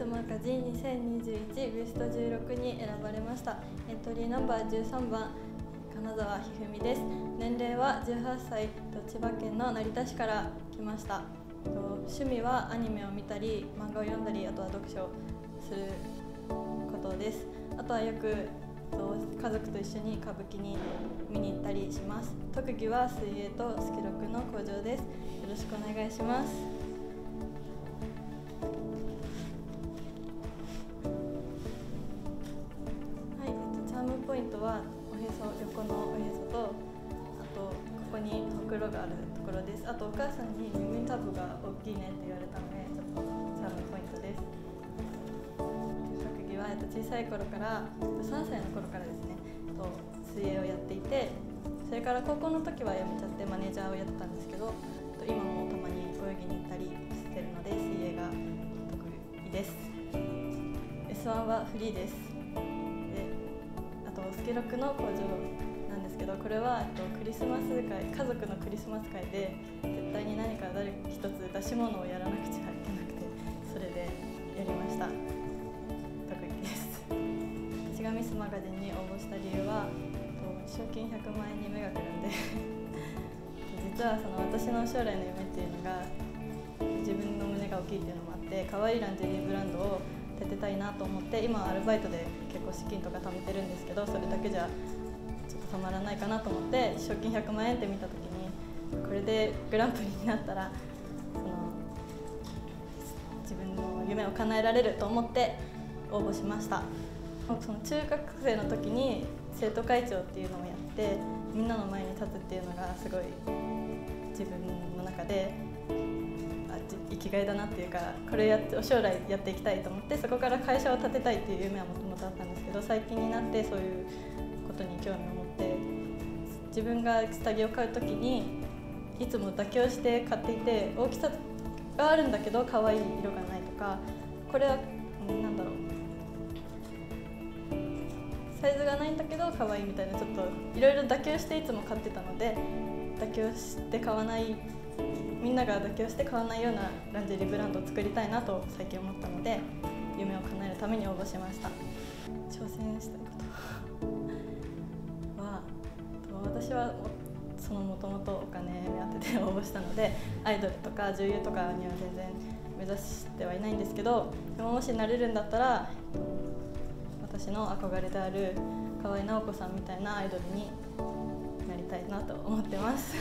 スマガジン2021ベスト16に選ばれました。エントリーナンバー13番金沢ひふみです。年齢は18歳千葉県の成田市から来ました。趣味はアニメを見たり漫画を読んだりあとは読書することです。あとはよく家族と一緒に歌舞伎に見に行ったりします。特技は水泳とスキロクの向上です。よろしくお願いします。はおへそ横のおへそとあとここにほくろがあるところです。あとお母さんに耳たぶが大きいねって言われたのでちょっとチャームポイントですは、えっと、小さい頃から3歳の頃からですねと水泳をやっていてそれから高校の時は辞めちゃってマネージャーをやってたんですけど今もたまに泳ぎに行ったりしてるので水泳が得意です。S1 はフリーです。あとスケロクの工場なんですけどこれは、えっと、クリスマス会家族のクリスマス会で絶対に何か誰一つ出し物をやらなくちゃいけなくてそれでやりました特技です私がミスマガジンに応募した理由はと賞金100万円に目がくるんで実はその私の将来の夢っていうのが自分の胸が大きいっていうのもあって可愛いランジェリーブランドを立てたいなと思って今アルバイトで結構資金とか貯めてるんですけどそれだけじゃちょっとたまらないかなと思って賞金100万円って見た時にこれでグランプリになったらその自分の夢を叶えられると思って応募しました。その中学生の時に生徒会長っていうのをやってみんなの前に立つっていうのがすごい自分の中で生きがいだなっていうかこれやって将来やっていきたいと思ってそこから会社を建てたいっていう夢はもともとあったんですけど最近になってそういうことに興味を持って自分が下着を買う時にいつも妥協して買っていて大きさがあるんだけど可愛い色がないとかこれは何だろう。サイズがないんだけど可愛いみたいなちょっといろいろ妥協していつも買ってたので妥協して買わないみんなが妥協して買わないようなランジェリーブランドを作りたいなと最近思ったので夢を叶えるために応募しました。挑戦したいことは私はそのもともとお金目当てで応募したのでアイドルとか女優とかには全然目指してはいないんですけどでももしなれるんだったら私の憧れである河合直子さんみたいなアイドルになりたいなと思ってます。